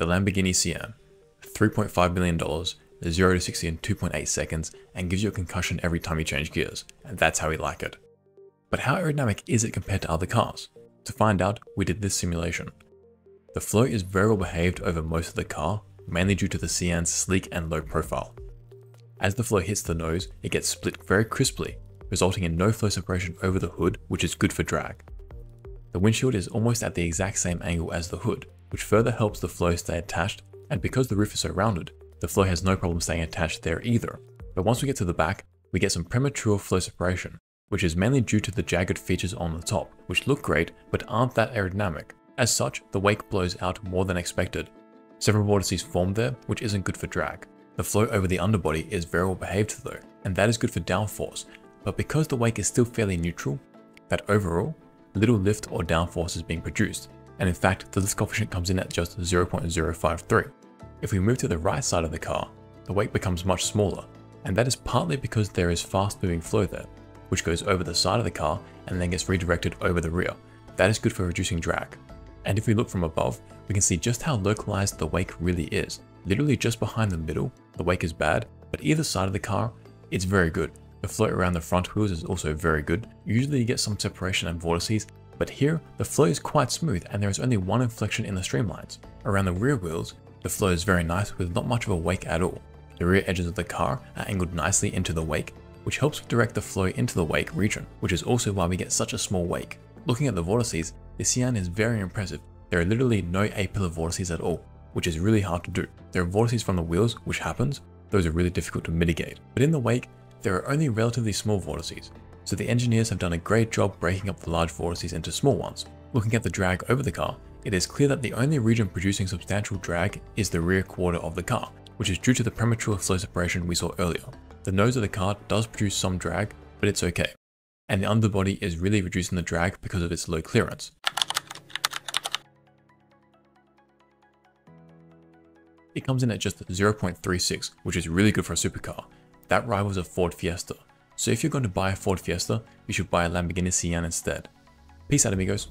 the Lamborghini Sian. $3.5 million, 0 to 60 in 2.8 seconds, and gives you a concussion every time you change gears, and that's how we like it. But how aerodynamic is it compared to other cars? To find out, we did this simulation. The flow is very well behaved over most of the car, mainly due to the Sian's sleek and low profile. As the flow hits the nose, it gets split very crisply, resulting in no flow separation over the hood, which is good for drag. The windshield is almost at the exact same angle as the hood, which further helps the flow stay attached, and because the roof is so rounded, the flow has no problem staying attached there either. But once we get to the back, we get some premature flow separation, which is mainly due to the jagged features on the top, which look great but aren't that aerodynamic. As such, the wake blows out more than expected. Several vortices form there, which isn't good for drag. The flow over the underbody is very well behaved though, and that is good for downforce, but because the wake is still fairly neutral, that overall, little lift or downforce is being produced, and in fact the lift coefficient comes in at just 0.053. If we move to the right side of the car, the wake becomes much smaller, and that is partly because there is fast moving flow there, which goes over the side of the car and then gets redirected over the rear. That is good for reducing drag. And if we look from above, we can see just how localized the wake really is. Literally just behind the middle, the wake is bad, but either side of the car, it's very good. The flow around the front wheels is also very good. Usually you get some separation and vortices, but here the flow is quite smooth and there is only one inflection in the streamlines. Around the rear wheels, the flow is very nice with not much of a wake at all. The rear edges of the car are angled nicely into the wake, which helps direct the flow into the wake region, which is also why we get such a small wake. Looking at the vortices, the Sian is very impressive. There are literally no A-pillar vortices at all, which is really hard to do. There are vortices from the wheels, which happens, those are really difficult to mitigate. But in the wake, there are only relatively small vortices, so the engineers have done a great job breaking up the large vortices into small ones. Looking at the drag over the car, it is clear that the only region producing substantial drag is the rear quarter of the car, which is due to the premature flow separation we saw earlier. The nose of the car does produce some drag, but it's okay. And the underbody is really reducing the drag because of its low clearance. It comes in at just 0.36, which is really good for a supercar. That rivals a Ford Fiesta. So if you're going to buy a Ford Fiesta, you should buy a Lamborghini Sian instead. Peace out amigos.